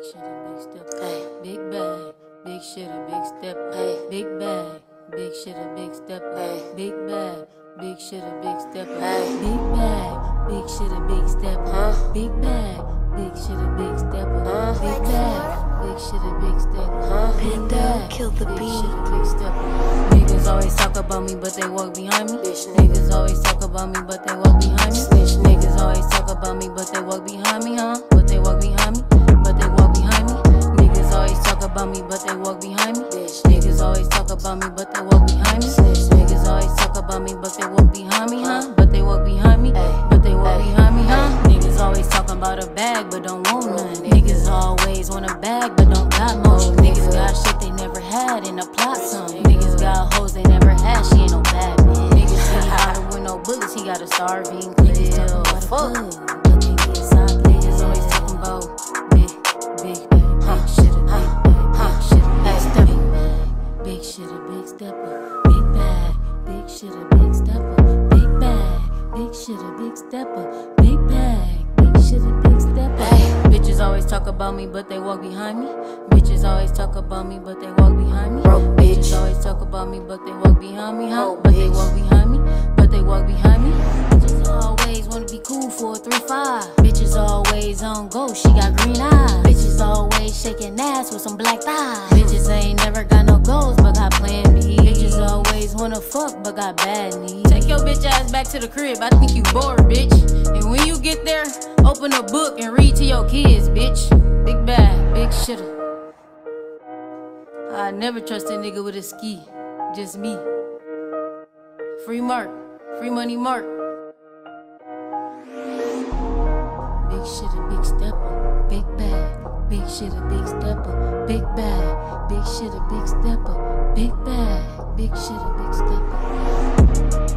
Big shit, a big step. Hey, big bag. Big shit, a big step. Hey, big bag. Big shit, a big step. Hey, big bag. Big shit, a big step. Hey, big bag. Big shit, a big step. Huh? Big bag. Big shit, a big step. Huh? Big bag. Big shit, a big step. Huh? Big bag. Kill the big shit, a big step. Niggas always talk about me, but they walk behind me. Niggas always talk about me, but they walk behind me. Niggas always talk about me, but they walk behind me, huh? Behind me. Niggas always talk about me, but they walk behind me. Niggas always talk about me, but they walk behind me, huh? But they walk behind me, but they walk behind me, huh? Niggas always talking about a bag, but don't want none. Niggas always want a bag, but don't got much. Niggas got shit they never had and a plot some. Niggas got hoes they never had, she ain't no bad bitch. Niggas see hotter with no bullets, he got a starving kill. Fuck. Niggas always stepper. Big bag, big shit, a big stepper. Big bag, big shit, a big stepper. Big bag, big shit, a big stepper. Bitches always talk about me, but they walk behind me. Bitches always talk about me, but they walk behind me. Broke bitch. Bitches always talk about me, but they walk behind me, huh? Broke But they walk behind me, but they walk behind me. Bitches always wanna be cool for a 3-5. Bitches always on go, she got green eyes. Bitches always shaking ass with some black thighs. Bitches ain't never wanna fuck, but got bad knees. Take your bitch ass back to the crib, I think you bored, bitch. And when you get there, open a book and read to your kids, bitch. Big bad, big shitter. I never trust a nigga with a ski, just me. Free Mark, free money Mark. Big shit, a big stepper. Big shit, a big stepper, big bag. Big shit, a big stepper, big bag. Big shit, a big stepper.